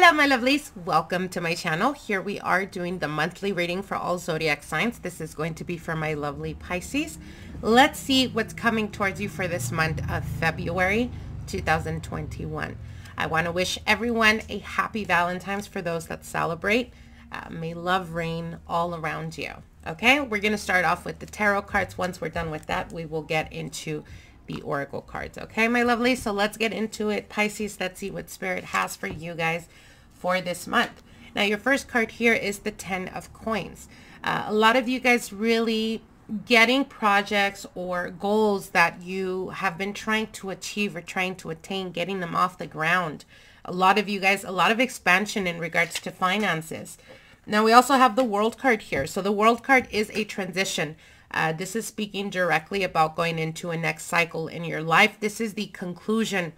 Hello, my lovelies. Welcome to my channel. Here we are doing the monthly reading for all zodiac signs. This is going to be for my lovely Pisces. Let's see what's coming towards you for this month of February 2021. I want to wish everyone a happy Valentine's for those that celebrate. Uh, may love reign all around you. Okay, we're going to start off with the tarot cards. Once we're done with that, we will get into the oracle cards. Okay, my lovely. So let's get into it. Pisces, let's see what spirit has for you guys for this month. Now, your first card here is the 10 of coins. Uh, a lot of you guys really getting projects or goals that you have been trying to achieve or trying to attain, getting them off the ground. A lot of you guys, a lot of expansion in regards to finances. Now we also have the world card here. So the world card is a transition. Uh, this is speaking directly about going into a next cycle in your life. This is the conclusion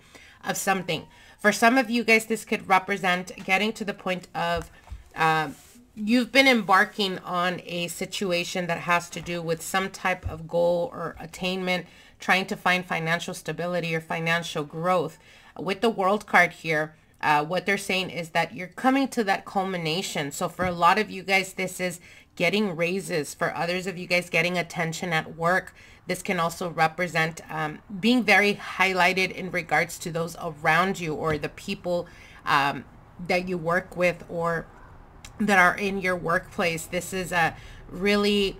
of something. For some of you guys, this could represent getting to the point of uh, you've been embarking on a situation that has to do with some type of goal or attainment, trying to find financial stability or financial growth. With the world card here, uh, what they're saying is that you're coming to that culmination. So for a lot of you guys, this is getting raises. For others of you guys, getting attention at work. This can also represent um, being very highlighted in regards to those around you or the people um, that you work with or that are in your workplace. This is a really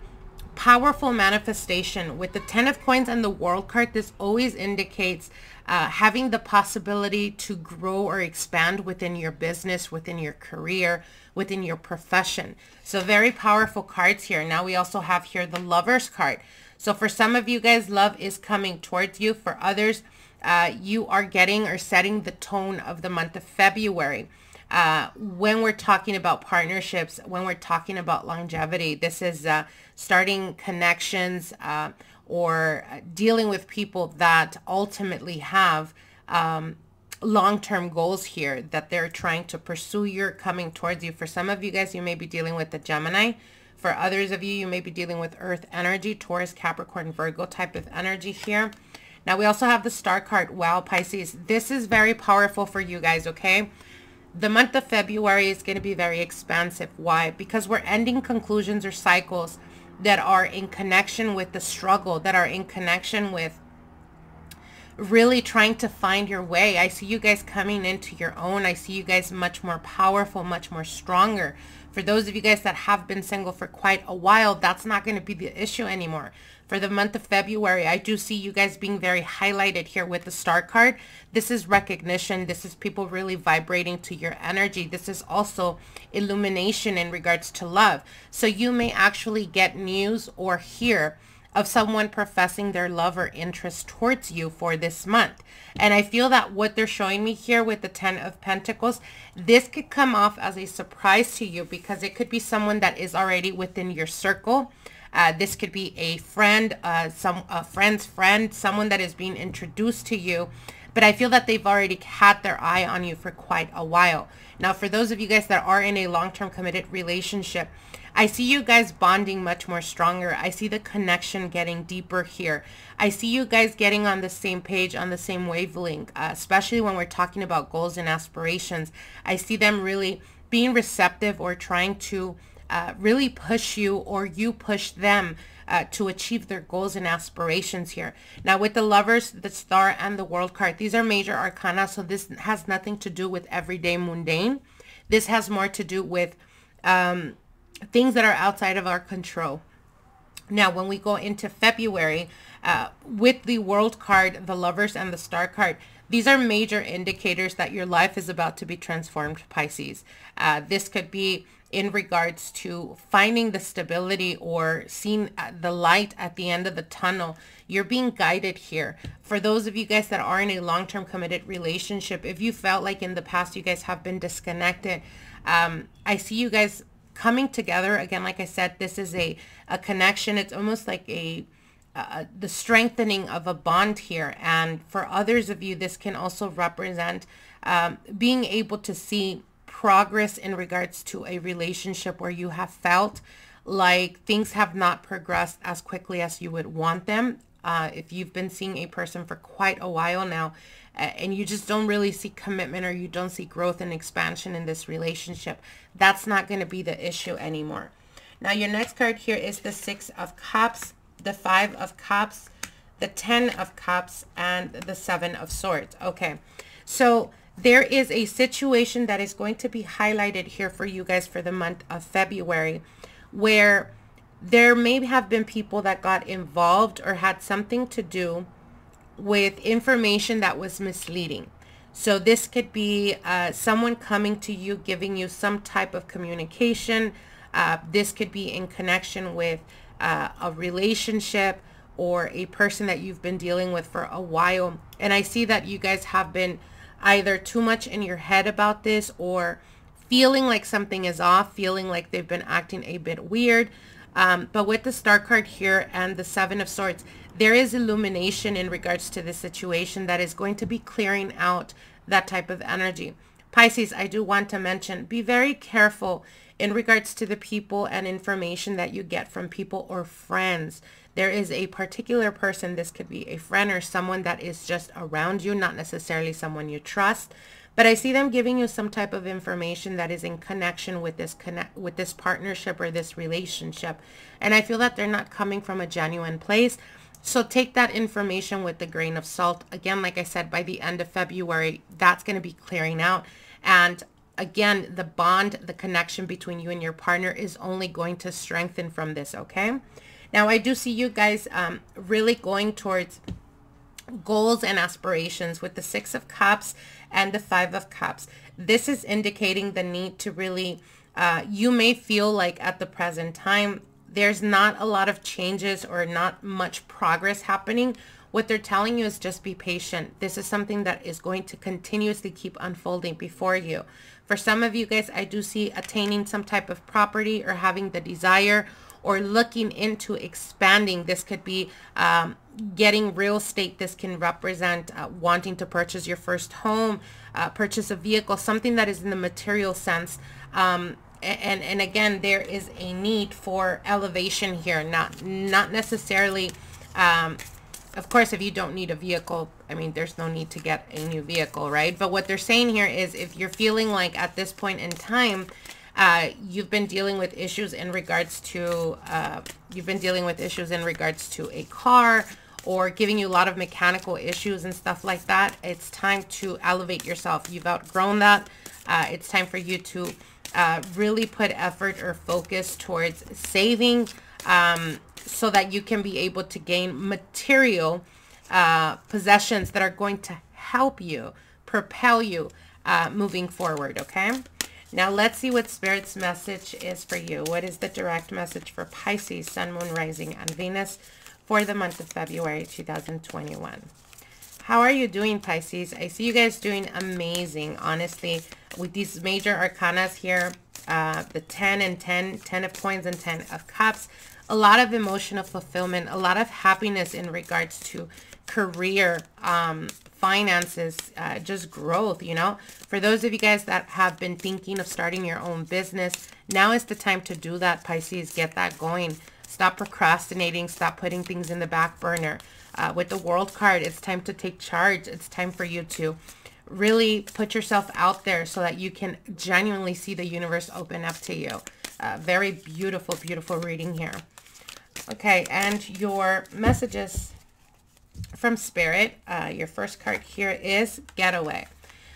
powerful manifestation with the 10 of coins and the world card this always indicates uh, having the possibility to grow or expand within your business within your career within your profession. So very powerful cards here. Now we also have here the lovers card. So for some of you guys love is coming towards you. For others uh, you are getting or setting the tone of the month of February uh, when we're talking about partnerships, when we're talking about longevity, this is uh, starting connections uh, or dealing with people that ultimately have um, long-term goals here that they're trying to pursue. You're coming towards you. For some of you guys, you may be dealing with the Gemini. For others of you, you may be dealing with Earth energy, Taurus, Capricorn, Virgo type of energy here. Now, we also have the star card. Wow, Pisces. This is very powerful for you guys, okay? The month of February is going to be very expansive. Why? Because we're ending conclusions or cycles that are in connection with the struggle, that are in connection with really trying to find your way. I see you guys coming into your own. I see you guys much more powerful, much more stronger. For those of you guys that have been single for quite a while, that's not going to be the issue anymore. For the month of February, I do see you guys being very highlighted here with the star card. This is recognition. This is people really vibrating to your energy. This is also illumination in regards to love. So you may actually get news or hear of someone professing their love or interest towards you for this month. And I feel that what they're showing me here with the 10 of Pentacles, this could come off as a surprise to you because it could be someone that is already within your circle. Uh, this could be a friend, uh, some a friend's friend, someone that is being introduced to you. But I feel that they've already had their eye on you for quite a while. Now, for those of you guys that are in a long-term committed relationship, I see you guys bonding much more stronger. I see the connection getting deeper here. I see you guys getting on the same page, on the same wavelength, uh, especially when we're talking about goals and aspirations. I see them really being receptive or trying to uh, really push you or you push them uh, to achieve their goals and aspirations here. Now with the lovers, the star and the world card, these are major arcana. So this has nothing to do with everyday mundane. This has more to do with um, things that are outside of our control. Now, when we go into February, uh, with the world card, the lovers and the star card, these are major indicators that your life is about to be transformed, Pisces. Uh, this could be in regards to finding the stability or seeing uh, the light at the end of the tunnel. You're being guided here. For those of you guys that are in a long-term committed relationship, if you felt like in the past you guys have been disconnected, um, I see you guys coming together. Again, like I said, this is a, a connection. It's almost like a uh, the strengthening of a bond here. And for others of you, this can also represent um, being able to see progress in regards to a relationship where you have felt like things have not progressed as quickly as you would want them. Uh, if you've been seeing a person for quite a while now and you just don't really see commitment or you don't see growth and expansion in this relationship, that's not going to be the issue anymore. Now your next card here is the Six of Cups, the Five of Cups, the Ten of Cups, and the Seven of Swords. Okay, so there is a situation that is going to be highlighted here for you guys for the month of February where there may have been people that got involved or had something to do with information that was misleading. So this could be uh, someone coming to you, giving you some type of communication. Uh, this could be in connection with uh, a relationship or a person that you've been dealing with for a while. And I see that you guys have been either too much in your head about this or feeling like something is off, feeling like they've been acting a bit weird. Um, but with the star card here and the seven of swords, there is illumination in regards to the situation that is going to be clearing out that type of energy. Pisces, I do want to mention, be very careful in regards to the people and information that you get from people or friends. There is a particular person, this could be a friend or someone that is just around you, not necessarily someone you trust, but I see them giving you some type of information that is in connection with this connect with this partnership or this relationship. And I feel that they're not coming from a genuine place. So take that information with a grain of salt. Again, like I said, by the end of February, that's going to be clearing out. And again, the bond, the connection between you and your partner is only going to strengthen from this, okay? Now, I do see you guys um, really going towards goals and aspirations with the Six of Cups and the Five of Cups. This is indicating the need to really, uh, you may feel like at the present time, there's not a lot of changes or not much progress happening. What they're telling you is just be patient. This is something that is going to continuously keep unfolding before you. For some of you guys, I do see attaining some type of property or having the desire or looking into expanding. This could be um, getting real estate. This can represent uh, wanting to purchase your first home, uh, purchase a vehicle, something that is in the material sense. Um, and and again there is a need for elevation here not not necessarily um, of course if you don't need a vehicle i mean there's no need to get a new vehicle right but what they're saying here is if you're feeling like at this point in time uh, you've been dealing with issues in regards to uh, you've been dealing with issues in regards to a car or giving you a lot of mechanical issues and stuff like that. It's time to elevate yourself. You've outgrown that. Uh, it's time for you to uh, really put effort or focus towards saving um, so that you can be able to gain material uh, possessions that are going to help you, propel you uh, moving forward, okay? Now let's see what Spirit's message is for you. What is the direct message for Pisces, Sun, Moon, Rising, and Venus for the month of February 2021? How are you doing, Pisces? I see you guys doing amazing, honestly, with these major arcanas here, uh, the 10 and 10, 10 of coins and 10 of cups. A lot of emotional fulfillment, a lot of happiness in regards to career, um, finances, uh, just growth, you know. For those of you guys that have been thinking of starting your own business, now is the time to do that, Pisces. Get that going. Stop procrastinating. Stop putting things in the back burner. Uh, with the world card, it's time to take charge. It's time for you to really put yourself out there so that you can genuinely see the universe open up to you. Uh, very beautiful, beautiful reading here. Okay, and your messages from Spirit, uh, your first card here is Getaway.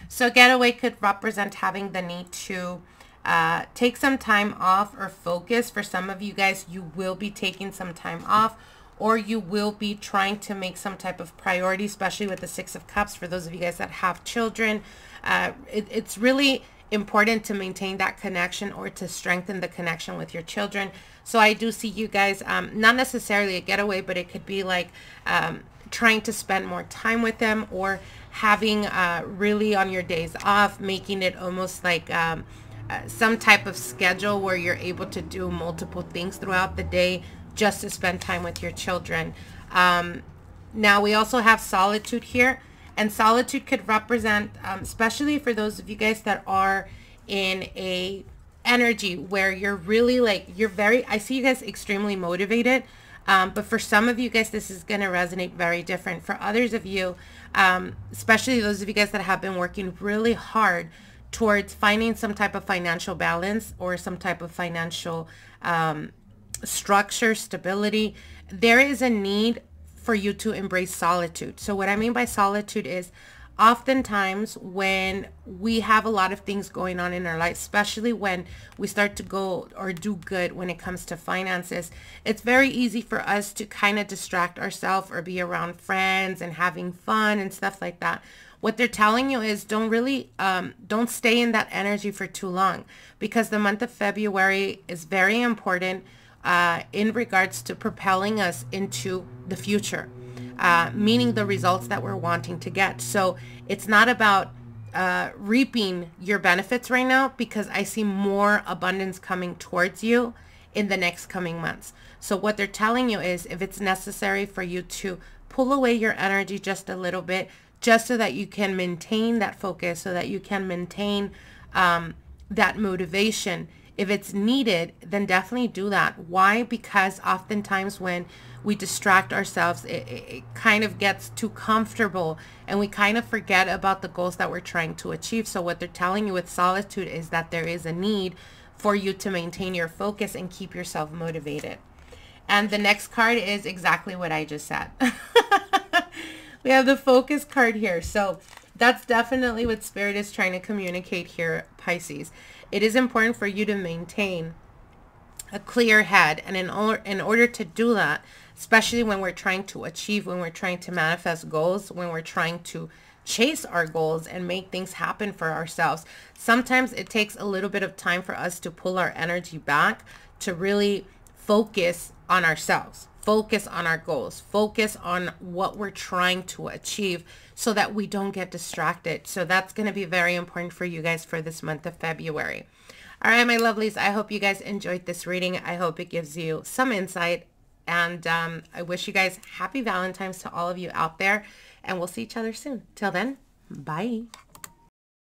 So Getaway could represent having the need to uh, take some time off or focus. For some of you guys, you will be taking some time off or you will be trying to make some type of priority, especially with the Six of Cups. For those of you guys that have children, uh, it, it's really important to maintain that connection or to strengthen the connection with your children. So I do see you guys, um, not necessarily a getaway, but it could be like um, trying to spend more time with them or having uh, really on your days off, making it almost like um, uh, some type of schedule where you're able to do multiple things throughout the day just to spend time with your children. Um, now we also have solitude here and solitude could represent, um, especially for those of you guys that are in a energy where you're really like, you're very, I see you guys extremely motivated, Um, but for some of you guys, this is going to resonate very different. For others of you, um, especially those of you guys that have been working really hard towards finding some type of financial balance or some type of financial um, structure, stability, there is a need for you to embrace solitude. So what I mean by solitude is oftentimes when we have a lot of things going on in our life, especially when we start to go or do good when it comes to finances, it's very easy for us to kind of distract ourselves or be around friends and having fun and stuff like that. What they're telling you is don't really, um, don't stay in that energy for too long because the month of February is very important uh, in regards to propelling us into the future uh, meaning the results that we're wanting to get. So it's not about uh, reaping your benefits right now because I see more abundance coming towards you in the next coming months. So what they're telling you is if it's necessary for you to pull away your energy just a little bit, just so that you can maintain that focus, so that you can maintain um, that motivation. If it's needed, then definitely do that. Why? Because oftentimes when we distract ourselves. It, it, kind of gets too comfortable and we kind of forget about the goals that we're trying to achieve. So what they're telling you with solitude is that there is a need for you to maintain your focus and keep yourself motivated. And the next card is exactly what I just said. we have the focus card here. So that's definitely what Spirit is trying to communicate here, Pisces. It is important for you to maintain a clear head. And in, or in order to do that, especially when we're trying to achieve, when we're trying to manifest goals, when we're trying to chase our goals and make things happen for ourselves. Sometimes it takes a little bit of time for us to pull our energy back to really focus on ourselves, focus on our goals, focus on what we're trying to achieve so that we don't get distracted. So that's going to be very important for you guys for this month of February. All right, my lovelies, I hope you guys enjoyed this reading. I hope it gives you some insight and um, I wish you guys happy Valentine's to all of you out there. And we'll see each other soon. Till then, bye.